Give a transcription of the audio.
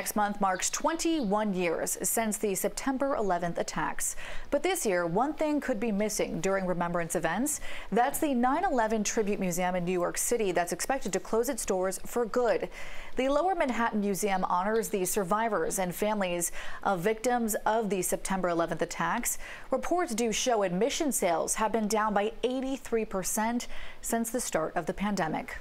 Next month marks 21 years since the September 11th attacks. But this year, one thing could be missing during remembrance events. That's the 9 11 Tribute Museum in New York City that's expected to close its doors for good. The Lower Manhattan Museum honors the survivors and families of victims of the September 11th attacks. Reports do show admission sales have been down by 83% since the start of the pandemic.